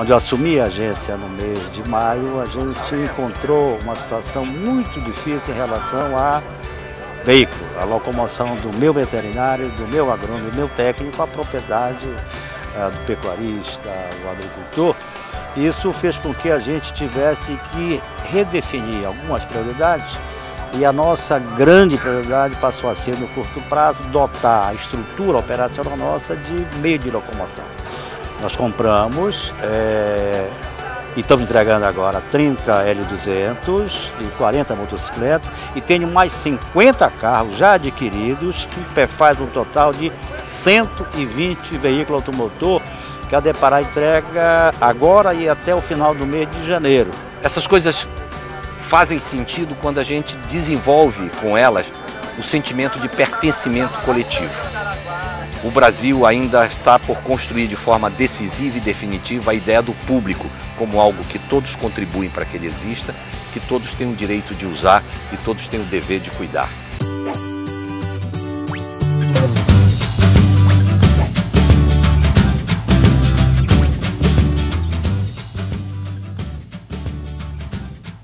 Quando eu assumi a agência no mês de maio, a gente encontrou uma situação muito difícil em relação a veículo, a locomoção do meu veterinário, do meu agrônomo, do meu técnico, a propriedade uh, do pecuarista, o agricultor. Isso fez com que a gente tivesse que redefinir algumas prioridades e a nossa grande prioridade passou a ser, no curto prazo, dotar a estrutura operacional nossa de meio de locomoção. Nós compramos é, e estamos entregando agora 30 L200 e 40 motocicletas e tenho mais 50 carros já adquiridos que faz um total de 120 veículos automotor que a Deparar entrega agora e até o final do mês de janeiro. Essas coisas fazem sentido quando a gente desenvolve com elas o sentimento de pertencimento coletivo. O Brasil ainda está por construir de forma decisiva e definitiva a ideia do público como algo que todos contribuem para que ele exista, que todos têm o direito de usar e todos têm o dever de cuidar.